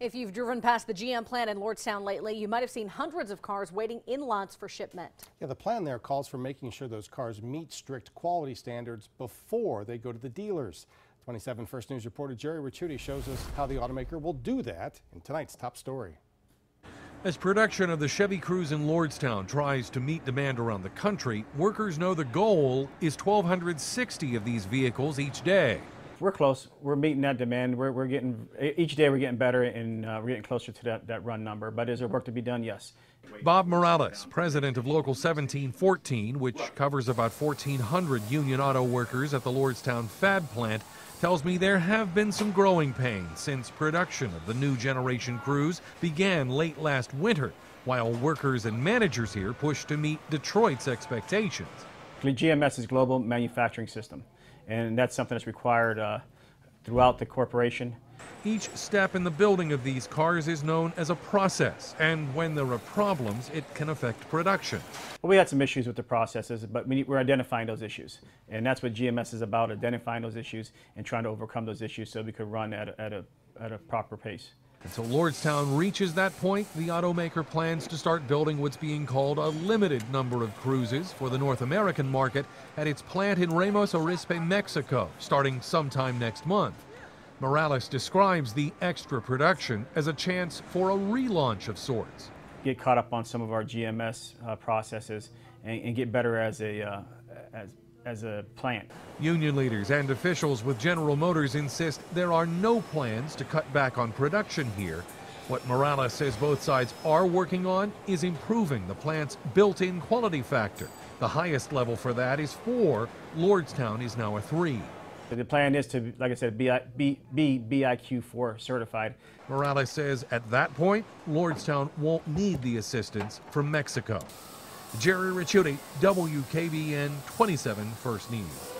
If you've driven past the GM plant in Lordstown lately, you might have seen hundreds of cars waiting in lots for shipment. Yeah, the plan there calls for making sure those cars meet strict quality standards before they go to the dealers. 27 First News reporter Jerry Ricciuti shows us how the automaker will do that in tonight's top story. As production of the Chevy Cruze in Lordstown tries to meet demand around the country, workers know the goal is 1,260 of these vehicles each day. We're close. We're meeting that demand. We're, we're getting each day we're getting better and uh, we're getting closer to that, that run number. But is there work to be done? Yes. Bob Morales, president of Local 1714, which covers about 1,400 union auto workers at the Lordstown Fab plant, tells me there have been some growing pains since production of the new generation Cruze began late last winter, while workers and managers here push to meet Detroit's expectations. GMS is global manufacturing system, and that's something that's required uh, throughout the corporation. Each step in the building of these cars is known as a process, and when there are problems, it can affect production. Well, we had some issues with the processes, but we, are identifying those issues. And that's what GMS is about, identifying those issues and trying to overcome those issues so we could run at a, at a, at a proper pace. Until Lordstown reaches that point, the automaker plans to start building what's being called a limited number of Cruzes for the North American market at its plant in Ramos Arizpe, Mexico, starting sometime next month. Morales describes the extra production as a chance for a relaunch of sorts. Get caught up on some of our GMS uh, processes and, and, get better as a, uh, as, as a plant. Union leaders and officials with General Motors insist there are no plans to cut back on production here. What Morales says both sides are working on is improving the plant's built in quality factor. The highest level for that is four. Lordstown is now a three. The plan is to, like I said, be, be, be BIQ4 certified. Morales says at that point, Lordstown won't need the assistance from Mexico. Jerry Ricciuti, WKBN 27 First News.